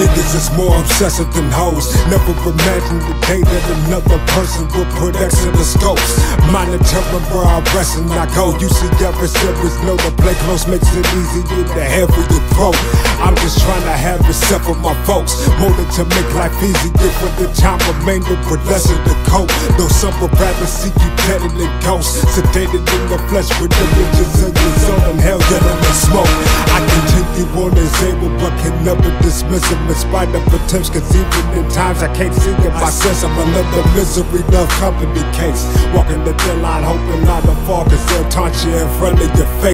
Niggas is more obsessive than hoes. Never imagined the day that another person would put X in the scopes. Monitoring where I rest and I go. You see, every series know the play close makes it easier to have for your throat. I'm just trying to have respect for my folks. More to make life easier when the time remainder less of the cope. Though some would rather see you dead in the ghost. Sedated in the flesh with the riches of your soul and hell yet on as able, but can never dismiss them in spite of attempts. Cause even in times I can't see it myself, I'm another misery, love company case. Walking the thin line, hoping not to fall, cause they'll taunt you in front of your face.